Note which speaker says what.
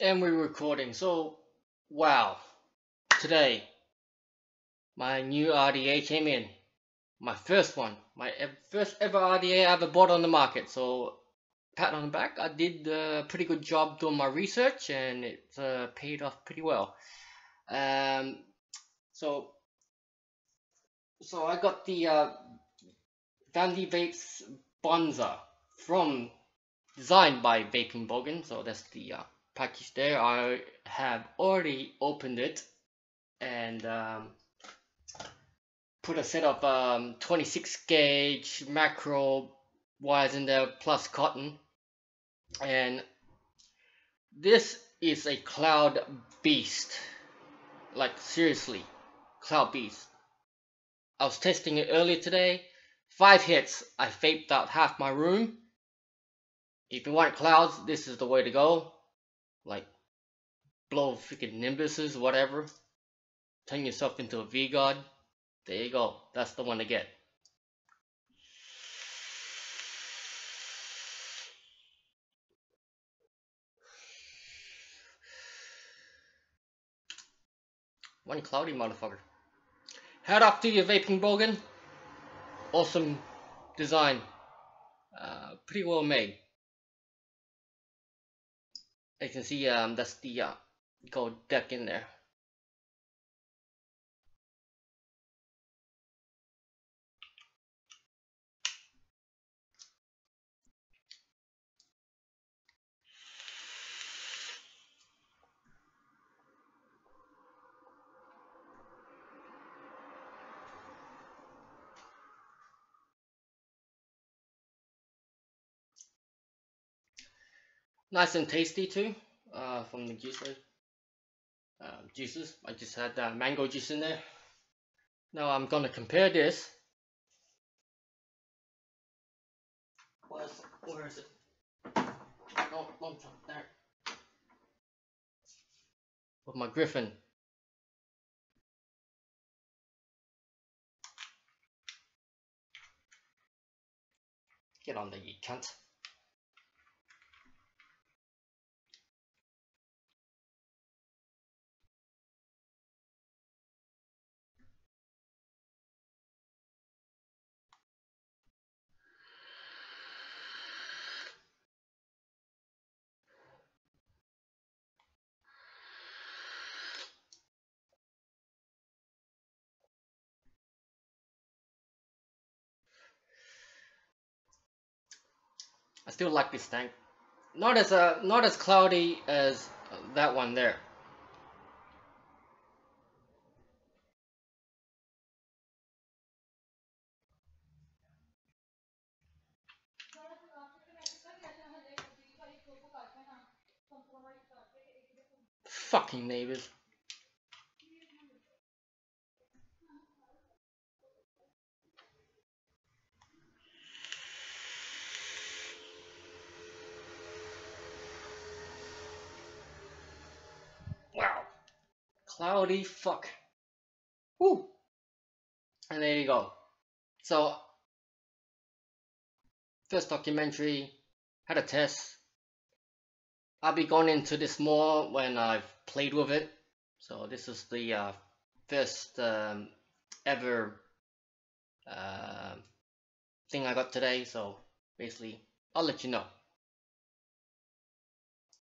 Speaker 1: And we're recording. So, wow. Today, my new RDA came in. My first one. My first ever RDA I ever bought on the market. So, pat on the back. I did a pretty good job doing my research and it uh, paid off pretty well. Um, so, so I got the uh, Vandy Vapes Bonza from designed by Vaping Bogan. So that's the uh, package there. I have already opened it and um, put a set of um, 26 gauge macro wires in there plus cotton. And this is a cloud beast. Like seriously, cloud beast. I was testing it earlier today. Five hits, I vaped out half my room. If you want clouds, this is the way to go. Like, blow freaking nimbuses, whatever. Turn yourself into a V-God. There you go. That's the one to get. One cloudy motherfucker. Head off to your vaping bogan. Awesome design. Uh, pretty well made. You can see um, that's the uh, gold deck in there. Nice and tasty too, uh, from the juicer. Uh, juices. I just had uh, mango juice in there. Now I'm gonna compare this. Where's, where is it? No, no, there. With my Griffin. Get on there, you cunt. Still like this tank. Not as uh, not as cloudy as that one there. Fucking neighbors. Cloudy fuck. Woo. And there you go. So, first documentary, had a test. I'll be going into this more when I've played with it. So this is the uh, first um, ever uh, thing I got today. So basically, I'll let you know.